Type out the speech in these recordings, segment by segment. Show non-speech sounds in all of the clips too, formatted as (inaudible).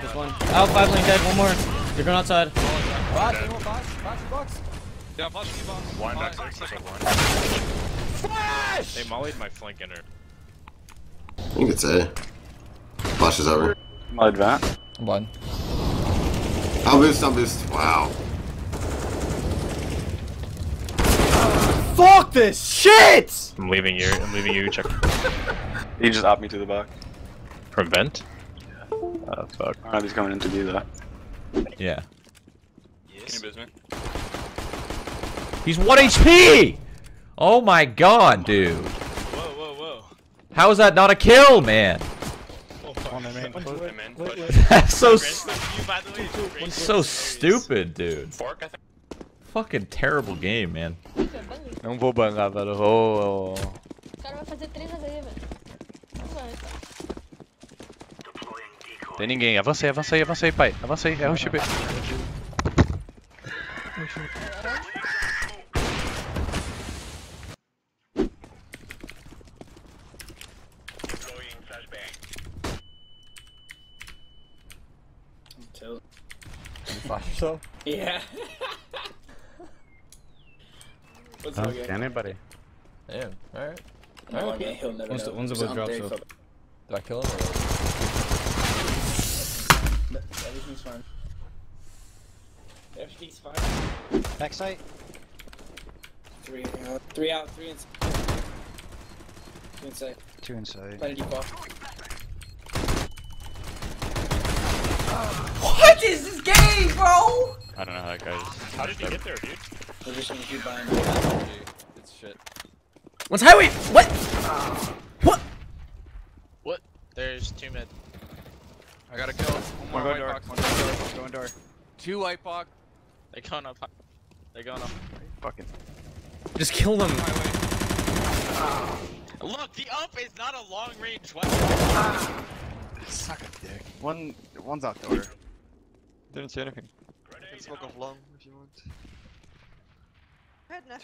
Just one. Out, five lane dead, one more. You're going outside. Box, one box, box, box. Yeah, flash me box. One Flash, back six, second. one. Flash! They mollied my flank inner. I think it's A. Flash is over. Mollied Vat. One. I'll boost, I'll boost. Wow. Fuck this shit! I'm leaving you. I'm leaving you. Check. (laughs) He just upped me to the back. From vent. Uh, fuck. Alright, he's coming in to do that. Yeah. Can you me? He's 1 HP! Oh my god, dude. Whoa, whoa, whoa. How is that not a kill, man? I'm in, push. That's so Grand s- clip you, by the way. Grand so stupid, dude. Fork, Fucking terrible game, man. Não vou bangar, velho. Eu Tem ninguém. Avança aí, avança aí, avança aí, pai. Avança aí, é o XP. Flash yourself? Yeah. What's Huh? Anybody? Damn, alright. Oh, yeah, he'll never One's- know. one's Just about drop, unsafe. so- Did I kill him or Everything's fine. Everything's fine. Backside. Three out. Three out. Three inside. Three inside. Two inside. Plenty deep. What is this game, bro? I don't know how that guy's. How did you get there, dude? We're just gonna keep buying. It's shit. One's highway. What? What? What? There's two mid. I gotta kill. One more One white door, box. one One door. Going door. Two white box. They going up. They going up. Fucking. Just kill them. Look, the up is not a long range weapon. Suck a dick. One. One's out door. Didn't see anything. Can smoke off long if you want.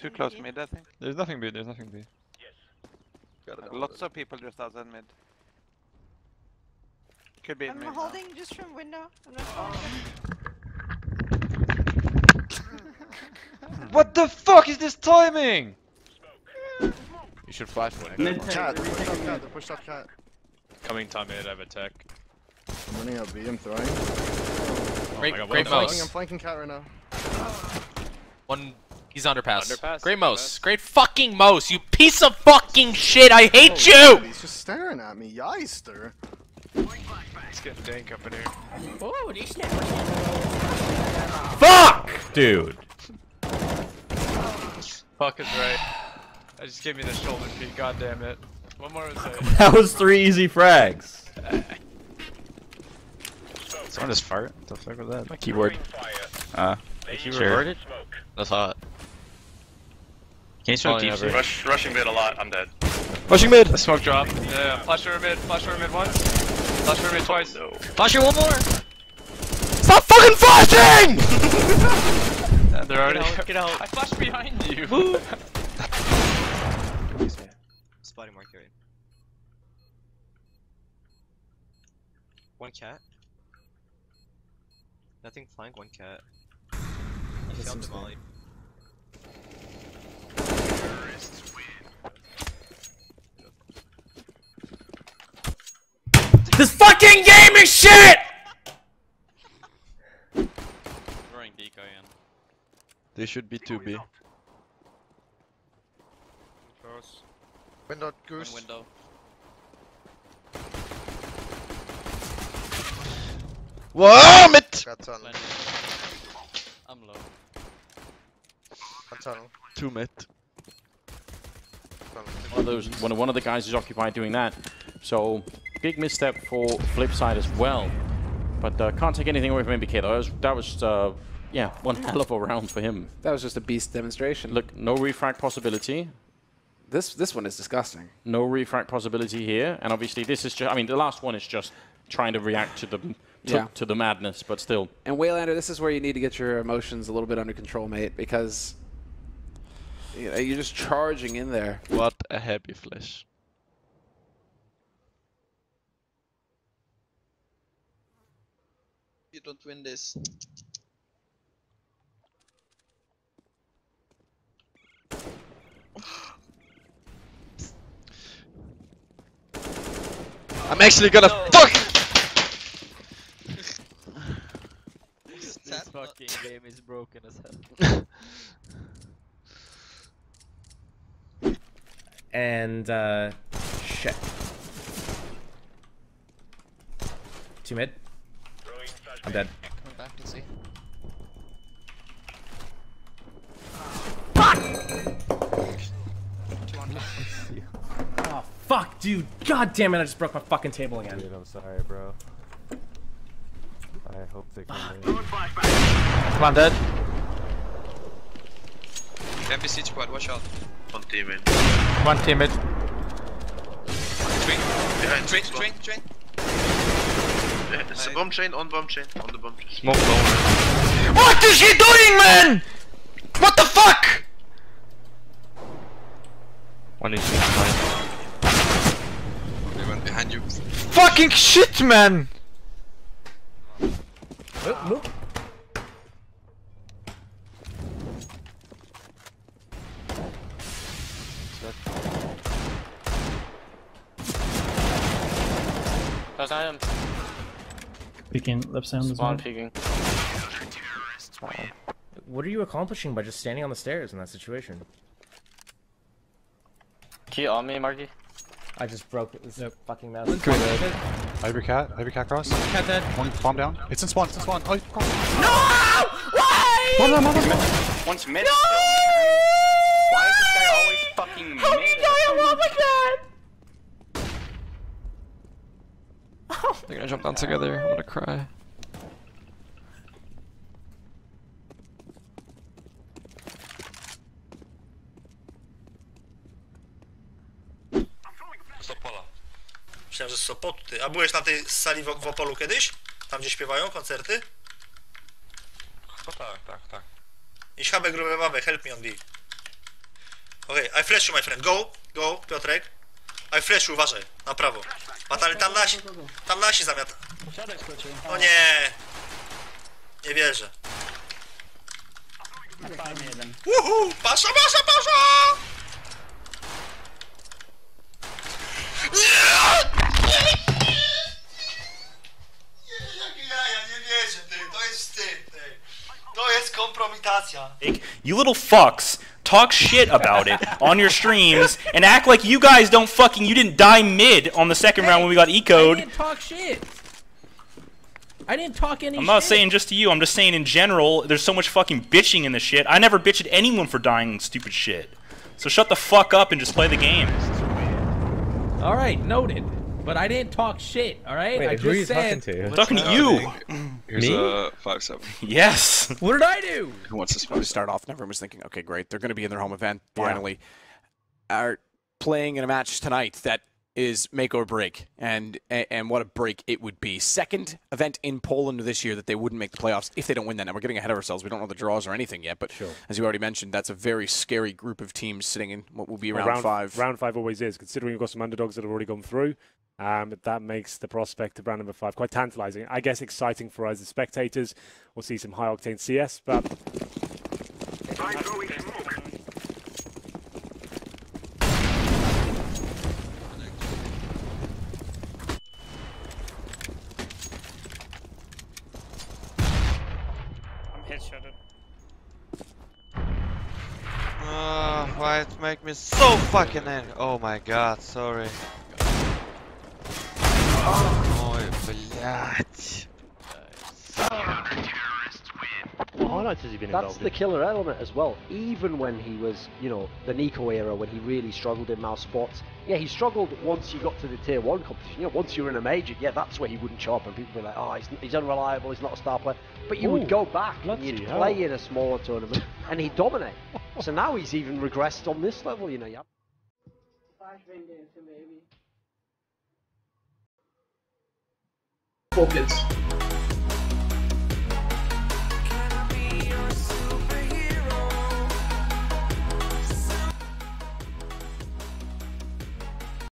Too close mid, I think. There's nothing B, there's nothing B. Lots of people just outside mid. Could be I'm mid. holding just from window. I'm not holding. What the fuck is this timing? You should flash one. Cat, push that cat. Coming top mid, I have a tech. I'm running out B, I'm throwing. Oh great, my God, great what the I'm flanking cat right now. One. He's underpass. Underpass, Great underpass. mouse. Great fucking mouse. You piece of fucking shit. I hate oh, you. He's just staring at me, Yister. Let's dank up in here. Oh, these snap. Fuck, dude. Fuck is right. I just gave me the shoulder feet, god damn it. One more was. That was three easy frags. Someone just fart. What the fuck was that? My keyboard. Ah. You Sure. reverted? That's hot. Can you smoke smoke deep, deep? Rush, rushing mid a lot, I'm dead. Rushing mid! A smoke drop. Yeah, yeah. Flash over mid, flash over mid once. Flash over mid twice. No. Flash one more. Stop fucking flashing! Yeah, (laughs) (laughs) they're already. Get out. I flashed behind you! (laughs) Spotting mark here. One cat. Nothing flank, one cat. I failed the molly. This fucking game is shit! Throwing decoy in. They should be 2B. Close. Window goose. window. Vomit! Got tunnel. I'm low. Got tunnel. Two mid. one of those one of, one of the guys is occupied doing that. So big misstep for Flipside as well. But uh, can't take anything away from MBK though. That was, that was uh, yeah, (laughs) one hell of a round for him. That was just a beast demonstration. Look, no refract possibility. This this one is disgusting. No refract possibility here, and obviously this is just. I mean, the last one is just trying to react to the to, Yeah. to the madness, but still. And Waylander, this is where you need to get your emotions a little bit under control, mate, because you know, you're just charging in there. What a happy flash. Don't win this. I'm actually gonna fuck. This fucking game is broken as hell. (laughs) And, uh, shit. Two mid. I'm dead. Coming back to see. Oh, (laughs) fuck, dude. God damn it, I just broke my fucking table again. Dude, I'm sorry, bro. I hope they can win. Come on, dead. Can be siege squad, watch out. One team in. One team mid. Train, Behind. train, train, train. Yeah, It's a bomb chain on bomb chain. On the bomb chain. Smoke lower. What is he doing, man? What the fuck? One is behind. They went behind you. Fucking shit, man! Oh, move. There's item. Peeking left sound as well. Spawn peeking. What are you accomplishing by just standing on the stairs in that situation? Key on me, Marky. I just broke this fucking mouse. Ivory cat, Ivory cat cross. Cat dead. One bomb down. It's in spawn, it's in spawn. Oh, cross. No! Why? One more, one more, one. One's mid. No! Why is this guy always fucking How did he die a lot like that? They're gonna jump down together. I'm gonna cry. Sopola. Myślałem, że z Sopotu ty. A byłeś na tej sali w, w Opolu kiedyś? Tam gdzie śpiewają koncerty? Chyba tak, tak, tak. Ich habe grube babę, help me on B. Okej, okay, I flash you my friend. Go, go, Piotrek. Flash uważaj, na prawo. A tam, nasi, tam nasi zamiat. O nie! Nie wierzę. Uhu! Pasza, pasza, pasza! Jaja, nie wierzę, ty. To jest wstyd, ty. To jest kompromitacja. You little fucks talk shit about it on your streams and act like you guys don't fucking you didn't die mid on the second round when we got I didn't talk shit. I didn't talk any I'm not shit. saying just to you, I'm just saying in general, there's so much fucking bitching in this shit. I never bitched at anyone for dying stupid shit. So shut the fuck up and just play the game. All right, noted. But I didn't talk shit. All right. Wait, I who are you just talking said. to? I'm talking to you. Here's Me? a five seven. (laughs) Yes. What did I do? Who wants this We five? start off, everyone was thinking, okay, great, they're going to be in their home event Yeah. finally. Are playing in a match tonight that is make or break, and and what a break it would be. Second event in Poland this year that they wouldn't make the playoffs if they don't win that. Now we're getting ahead of ourselves. We don't know the draws or anything yet, but as you already mentioned, that's a very scary group of teams sitting in what will be Well, round, five. Round five always is, considering you've got some underdogs that have already gone through. Um, that makes the prospect of round number five quite tantalising. I guess exciting for us as spectators. We'll see some high octane CS, but I'm headshotted. Uh, why it make me so fucking angry? Oh my god, sorry. Ой, блядь. Highlights has he been That's involved the killer element as well. Even when he was, you know, the Nico era, when he really struggled in mousesports. Yeah, he struggled once you got to the tier one competition. You know, once you were in a major, yeah, that's where he wouldn't show up, and people were like, oh, he's, he's unreliable, he's not a star player. But you Ooh, would go back and you'd hell. play in a smaller tournament, and he'd dominate. so now he's even regressed on this level. You know, yeah. Focus.